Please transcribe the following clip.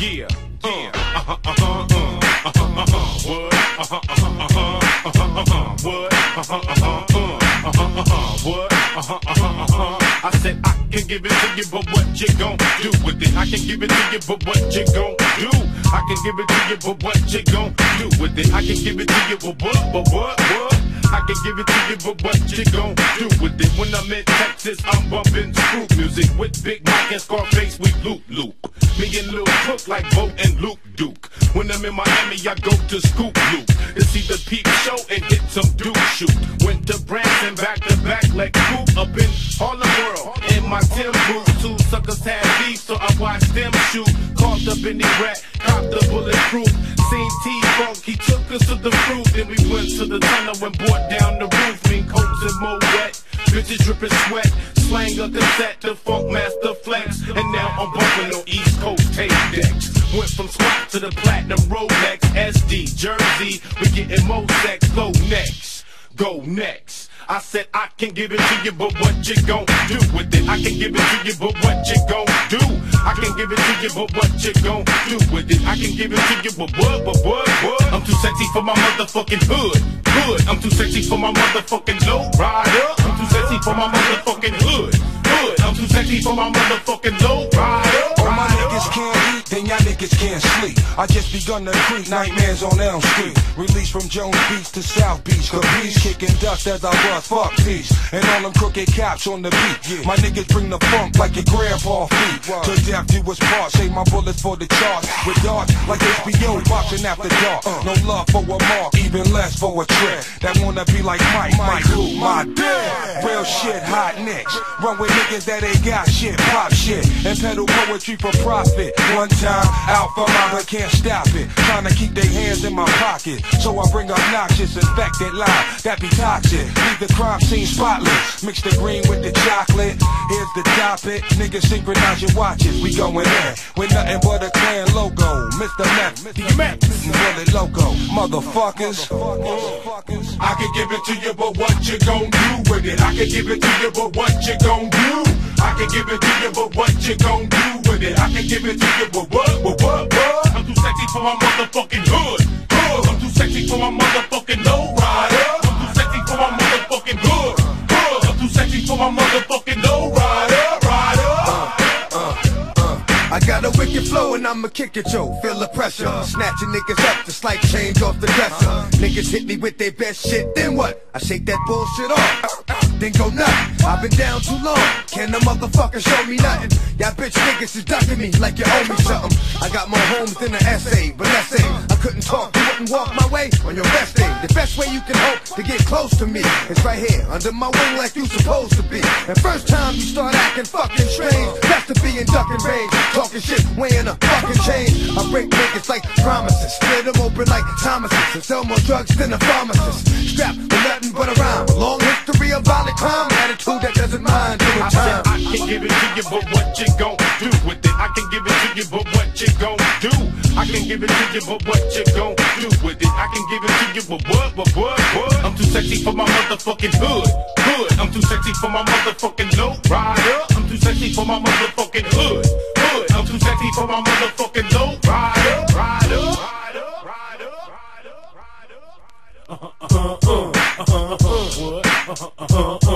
Yeah, yeah. Uh-huh, uh-huh, uh, uh-huh, uh-huh. What? Uh-huh, uh-huh, uh-huh. Uh-huh, uh-huh. What? Uh-huh, uh-huh, uh. Uh-huh, uh-huh. What? Uh-huh, uh-huh, uh-huh. I said I can give it to you, but what you gon' do with it? I can give it to you, but what you gon' do? I can give it to you, but what you gon' do with it? I can give it to you, but what, but what, what? I can give it to you, but what you gon' do with it? When I'm in Texas, I'm bumping screw music with Big Mike and Scarface. We loop loop. Me and Lil Cook like Bo and Luke Duke. When I'm in Miami, I go to Scoop Luke to see the peep show and hit some dude shoot. Went to Branson back to back like Coop up in Harlem World. In my Tim boots, two suckers had beef, so I watched them shoot. Caught up in the rat, copped the bulletproof. Seen T-Funk, he took us to the fruit. Then we went to the tunnel and brought down the roof. Mean coats and more wet. Bitches dripping sweat, slang a cassette to Funkmaster Flex. And now I'm bumping on East Coast tape decks. Went from squat to the platinum Rolex, SD, Jersey. We getting more sex, go next, go next. I said I can give it to you, but what you gon' do with it? I can give it to you, but what you gon' do? Give it to you, but what you gon' do with it? I can give it to you, but what, but what, what? I'm too sexy for my motherfucking hood, hood. I'm too sexy for my motherfucking low rider. I'm too sexy for my motherfucking hood, hood. I'm too sexy for my motherfucking low rider. All my niggas can't then y'all niggas can't sleep. I just begun to creep nightmares on Elm Street. Released from Jones Beach to South Beach. Capiche kicking dust as I bust fuck peace. And all them crooked cops on the beat. My niggas bring the funk like your grandpa feet. To death do us part. Save my bullets for the charts. With darts like HBO boxing after dark. Uh. No love for a mark, even less for a trick. That wanna be like Mike, Mike who? My dick. Real shit, hot nicks. Run with niggas that ain't got shit, pop shit. And peddle poetry for profit. One time out for my but can't stop it. Trying to keep their hands in my pocket. So I bring obnoxious, infected line that be toxic. Leave the crime scene spotless. Mix the green with the chocolate. Here's the topic. Niggas synchronize your watches. We going in with nothing but a clan logo. Mr. Meth, DMX, Bullet Loco. Motherfuckers. I can give it to you, but what you gon' do with it? I can give it to you, but what you gon' do? I can give it to you, but what you gon' do with it? I can give it to you, but what, but what, what? I'm too sexy for my motherfucking hood, hood. I'm too sexy for my motherfucking low rider. I'm too sexy for my motherfucking hood, hood. I'm too sexy for my motherfucking low rider, rider. Uh, uh, uh. I got a wicked flow and I'ma kick it, yo. Feel the pressure. Snatching niggas up just like change off the dresser. Niggas hit me with their best shit, then what? I shake that bullshit off. Then go nuts. I've been down too long. Can the motherfucker show me nothing? Y'all bitch niggas is ducking me like you owe me something. I got more homes than an essay, but let's say I couldn't talk, you wouldn't walk my way on your best day. The best way you can hope to get close to me is right here under my wing like you supposed to be. And first time you start acting fucking strange, that's to be in ducking range. Talking shit, weighing a fucking change. I break like promises, split them open like Thomas's, and sell more drugs than a pharmacist. Strapped with nothing but a rhyme, a long history of violent crime, attitude that doesn't mind doing I time. I can give it to you, but what you gon' do with it? I can give it to you, but what you gon' do? I can give it to you, but what you gon' do with it? I can give it to you, but what, but what, what? I'm too sexy for my motherfucking hood, hood. I'm too sexy for my motherfucking low rider. I'm too sexy for my motherfucking hood, hood. I'm too sexy for my motherfucking low rider, What?